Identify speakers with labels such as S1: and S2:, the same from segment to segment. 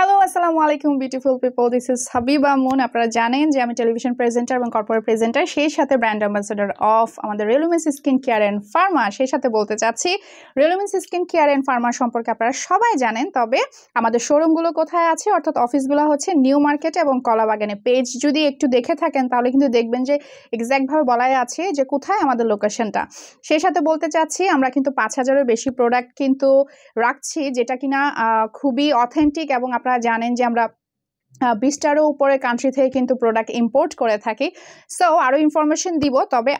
S1: Hello আসসালামু আলাইকুম beautiful people this is Habiba Moon আপনারা জানেন যে আমি টেলিভিশন প্রেজেন্টার এবং কর্পোরেট প্রেজেন্টার সেই সাথে ব্র্যান্ড অ্যাম্বাসেডর অফ আমাদের রেলুমেন্স স্কিন কেয়ার অ্যান্ড ফার্মা সেই সাথে বলতে চাচ্ছি রেলুমেন্স স্কিন কেয়ার অ্যান্ড ফার্মা সম্পর্কে আপনারা সবাই জানেন, তবে আমাদের শোরুমগুলো কোথায় আছে? অর্থাৎ অফিসগুলো হচ্ছে নিউ মার্কেট এবং কলাবাগানে। পেজ যদি একটু দেখে থাকেন, তাহলে কিন্তু দেখবেন যে এক্স্যাক্টভাবে বলাই আছে যে কোথায় আমাদের লোকেশনটা সেই সাথে বলতে চাচ্ছি, আমরা কিন্তু পাঁচ হাজারের বেশি প্রোডাক্ট কিন্তু রাখছি, যেটা কিনা খুবই অথেন্টিক এবং আপনারা জানেন যে আমরা বিশটারও উপরে কান্ট্রি থেকে কিন্তু প্রোডাক্ট ইম্পোর্ট করে থাকি। সো আরও ইনফরমেশন দিব, তবে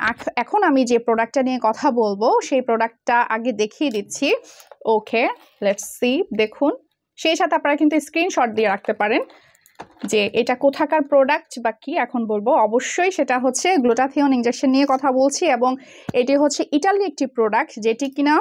S1: এখন আমি যে প্রোডাক্টটা নিয়ে কথা বলব, সেই প্রোডাক্টটা আগে দেখিয়ে দিচ্ছি। ওকে লেটস সি দেখুন। সেই সাথে আপনারা কিন্তু স্ক্রিনশট দিয়ে রাখতে পারেন যে এটা কোথাকার প্রোডাক্ট বা কি এখন বলব। অবশ্যই সেটা হচ্ছে গ্লুটাথিয়ন ইঞ্জেকশন নিয়ে কথা বলছি এবং এটি হচ্ছে ইটালি একটি প্রোডাক্ট যেটি কিনা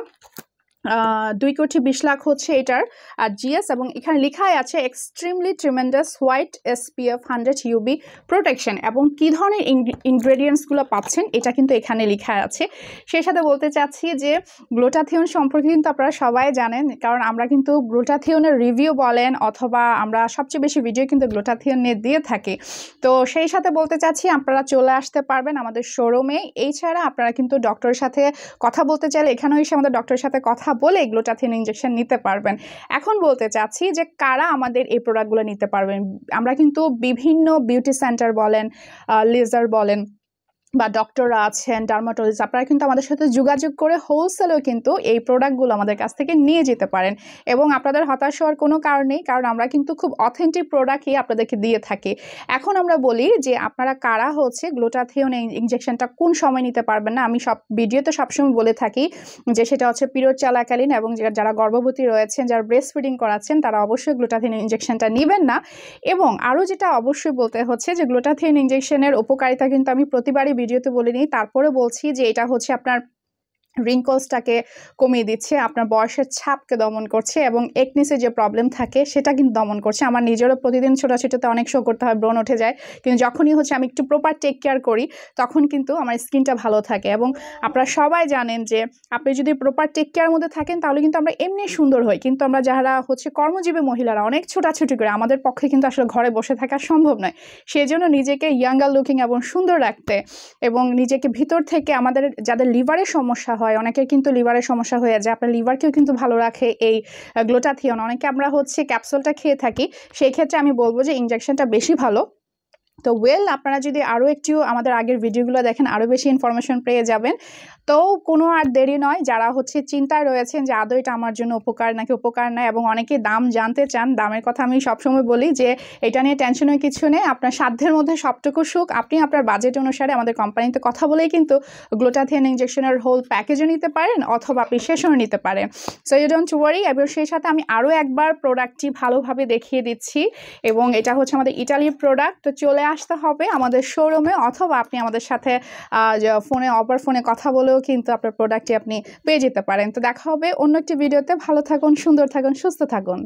S1: দুই কোটি বিশ লাখ হচ্ছে এটার। আর জিএস এবং এখানে লেখাই আছে extremely tremendous white SPF hundred UV protection এবং কী ধরনের ইনগ্রেডিয়েন্টসগুলো পাচ্ছেন এটা কিন্তু এখানে লেখা আছে। সেই সাথে বলতে চাচ্ছি যে গ্লুটাথিয়ন সম্পর্কে কিন্তু আপনারা সবাই জানেন, কারণ আমরা কিন্তু গ্লুটাথিয়নের রিভিউ বলেন অথবা আমরা সবচেয়ে বেশি ভিডিও কিন্তু গ্লুটাথিয়ন নিয়ে দিয়ে থাকি। তো সেই সাথে বলতে চাচ্ছি আপনারা চলে আসতে পারবেন আমাদের শোরুমে এছাড়া আপনারা কিন্তু ডক্টরের সাথে কথা বলতে চাইলে এখানেও এসে আমাদের ডক্টরের সাথে কথা বলে গ্লুটাথিন ইঞ্জেকশন নিতে পারবেন। এখন বলতে চাচ্ছি যে কারা আমাদের এই প্রোডাক্টগুলো নিতে পারবেন? আমরা কিন্তু বিভিন্ন বিউটি সেন্টার বলেন লেজার বলেন বা ডক্টররা আছেন ডার্মাটোলজিস্ট আপনারা কিন্তু আমাদের সাথে যোগাযোগ করে হোলসেলেও কিন্তু এই প্রোডাক্টগুলো আমাদের কাছ থেকে নিয়ে যেতে পারেন। এবং আপনাদের হতাশ হওয়ার কোনো কারণ নেই, কারণ আমরা কিন্তু খুব অথেন্টিক প্রোডাক্টই আপনাদেরকে দিয়ে থাকি। এখন আমরা বলি যে আপনারা কারা হচ্ছে গ্লুটাথিয়ন ইঞ্জেকশনটা কোন সময় নিতে পারবেন না? আমি সব ভিডিওতে সবসময় বলে থাকি যে সেটা হচ্ছে পিরিয়ড চলাকালীন এবং যারা গর্ভবতী রয়েছেন, যারা ব্রেস্ট ফিডিং করাচ্ছেন, তারা অবশ্যই গ্লুটাথিন ইঞ্জেকশনটা নেবেন না। এবং আরও যেটা অবশ্যই বলতে হচ্ছে যে গ্লুটাথিন ইঞ্জেকশনের উপকারিতা কিন্তু আমি প্রতিবারই ভিডিওতে বলে নিই। তারপরে বলছি যে এটা হচ্ছে আপনার রিঙ্কলসটাকে কমিয়ে দিচ্ছে, আপনার বয়সের ছাপকে দমন করছে এবং একনিসে যে প্রবলেম থাকে সেটা কিন্তু দমন করছে। আমার নিজেরও প্রতিদিন ছোটাছুটিতে অনেক শো করতে হয়, ব্রণ উঠে যায়। কিন্তু যখনই হচ্ছে আমি একটু প্রপার টেক কেয়ার করি, তখন কিন্তু আমার স্কিনটা ভালো থাকে এবং আপনারা সবাই জানেন যে আপনি যদি প্রপার টেক কেয়ার মধ্যে থাকেন, তাহলে কিন্তু আমরা এমনি সুন্দর হই। কিন্তু আমরা যারা হচ্ছে কর্মজীবী মহিলারা অনেক ছোটাছুটি করে, আমাদের পক্ষে কিন্তু আসলে ঘরে বসে থাকা সম্ভব নয়। সেই জন্য নিজেকে ইয়াঙ্গার লুকিং এবং সুন্দর রাখতে এবং নিজেকে ভিতর থেকে আমাদের যাদের লিভারের সমস্যা হয়, অনেকের কিন্তু লিভারের সমস্যা হয়ে যায়। আপনার লিভারকেও কিন্তু ভালো রাখে এই গ্লোটাথিয়ন অনেকে আমরা হচ্ছে ক্যাপসুলটা খেয়ে থাকি, সেই ক্ষেত্রে আমি বলব যে ইঞ্জেকশনটা বেশি ভালো। তো ওয়েল আপনারা যদি আরও একটু আমাদের আগের ভিডিওগুলো দেখেন আরও বেশি ইনফরমেশন পেয়ে যাবেন। তো কোনো আর দেরি নয়, যারা হচ্ছে চিন্তায় রয়েছেন যে আদৌ এটা আমার জন্য উপকার নাকি উপকার নয় এবং অনেকে দাম জানতে চান, দামের কথা আমি সবসময় বলি যে এটা নিয়ে টেনশনের কিছু নেই, আপনার সাধ্যের মধ্যে সবটুকু সুখ। আপনি আপনার বাজেট অনুসারে আমাদের কোম্পানিতে কথা বলেই কিন্তু গ্লুটাথিয়ান ইঞ্জেকশনের হোল প্যাকেজও নিতে পারেন অথবা আপনি শেষও নিতে পারেন। সো ইউ ডোন্ট ওয়ারি এবং সেই সাথে আমি আরও একবার প্রোডাক্টটি ভালোভাবে দেখিয়ে দিচ্ছি এবং এটা হচ্ছে আমাদের ইটালির প্রোডাক্ট তো চলে আসতে হবে আমাদের শোরুমে অথবা আপনি আমাদের সাথে ফোনে অপার ফোনে কথা বলেও কিন্তু আপনার প্রোডাক্টটি আপনি পেয়ে যেতে পারেন। তো দেখা হবে অন্য একটি ভিডিওতে ভালো থাকুন, সুন্দর থাকুন, সুস্থ থাকুন।